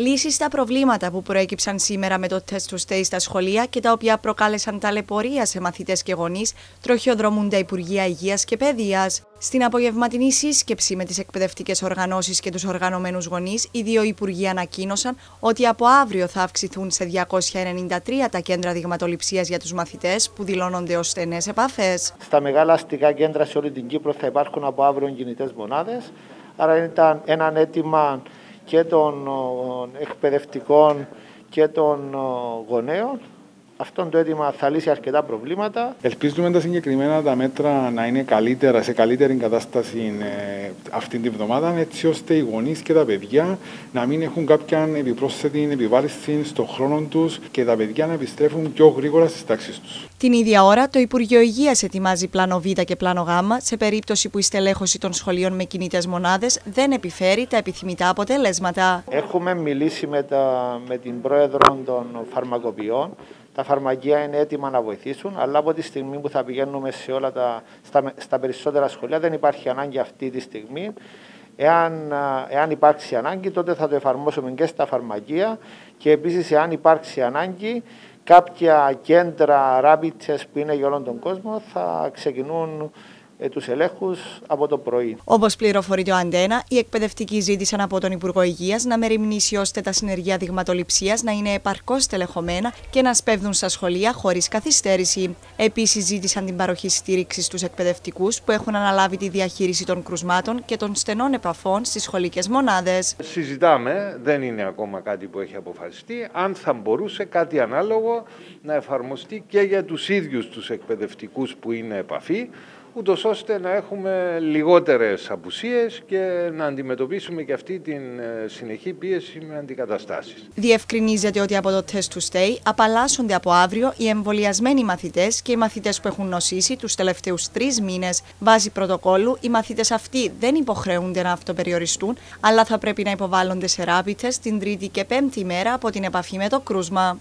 Λύσεις στα προβλήματα που προέκυψαν σήμερα με το τεστ του ΣΤΕΙ στα σχολεία και τα οποία προκάλεσαν ταλαιπωρία σε μαθητές και γονείς, τροχιοδρομούν τα Υπουργεία Υγείας και Παιδείας. Στην απογευματινή σύσκεψη με τις εκπαιδευτικές οργανώσεις και τους οργανωμένους γονείς, οι δύο Υπουργοί ανακοίνωσαν ότι από αύριο θα αυξηθούν σε 293 τα κέντρα δειγματοληψίας για τους μαθητές που δηλώνονται ως στενές επαφές. Στα μεγάλα αστικά κέντρα σε όλη την Κύπρο θα υπάρχουν από αύριο κινητές μονάδες. Άρα ήταν ένα αίτημα και των εκπαιδευτικών και των γονέων. Αυτό το αίτημα θα λύσει αρκετά προβλήματα. Ελπίζουμε τα συγκεκριμένα τα μέτρα να είναι καλύτερα, σε καλύτερη κατάσταση ε, αυτή την εβδομάδα, έτσι ώστε οι γονείς και τα παιδιά να μην έχουν κάποια επιπρόσθετη επιβάρηση στον χρόνο τους και τα παιδιά να επιστρέφουν πιο γρήγορα στις τάξεις τους. Την ίδια ώρα, το Υπουργείο Υγείας ετοιμάζει πλάνο Β και πλάνο Γ σε περίπτωση που η στελέχωση των σχολείων με κινητέ μονάδες δεν επιφέρει τα επιθυμητά αποτελέσματα. Έχουμε μιλήσει με, τα, με την πρόεδρο των φαρμακοποιών. Τα φαρμακεία είναι έτοιμα να βοηθήσουν, αλλά από τη στιγμή που θα πηγαίνουμε σε όλα τα, στα, στα περισσότερα σχολεία δεν υπάρχει ανάγκη αυτή τη στιγμή. Εάν, εάν υπάρξει ανάγκη, τότε θα το εφαρμόσουμε και στα φαρμακεία και επίσης εάν υπάρξει ανάγκη, κάποια κέντρα rapid test που είναι για όλον τον κόσμο θα ξεκινούν ε, τους ελέγχους από το πρωί. Όπως πληροφορεί το Αντένα, οι εκπαιδευτικοί ζήτησαν από τον Υπουργό Υγείας να μεριμνήσει ώστε τα συνεργεία δειγματοληψίας να είναι επαρκώς τελεχωμένα και να σπέβδουν στα σχολεία χωρίς καθυστέρηση. Επίσης, ζήτησαν την παροχή στήριξης στους εκπαιδευτικούς που έχουν αναλάβει τη διαχείριση των κρουσμάτων και των στενών επαφών στις σχολικές μονάδες. Συζητάμε, δεν είναι ακόμα κάτι που έχει αποφασιστεί, αν θα μπορούσε κάτι ανάλογο να εφαρμοστεί και για τους ίδιους τους εκπαιδευτικούς που είναι επαφή ούτως ώστε να έχουμε λιγότερες απουσίες και να αντιμετωπίσουμε και αυτή την ε, συνεχή πίεση με αντικαταστάσεις. Διευκρινίζεται ότι από το τεστ του STAY απαλλάσσονται από αύριο οι εμβολιασμένοι μαθητές και οι μαθητές που έχουν νοσήσει τους τελευταίους τρεις μήνες. Βάσει πρωτοκόλλου, οι μαθητές αυτοί δεν υποχρεούνται να αυτοπεριοριστούν, αλλά θα πρέπει να υποβάλλονται σε ράπιτες την τρίτη και πέμπτη μέρα από την επαφή με το κρούσμα.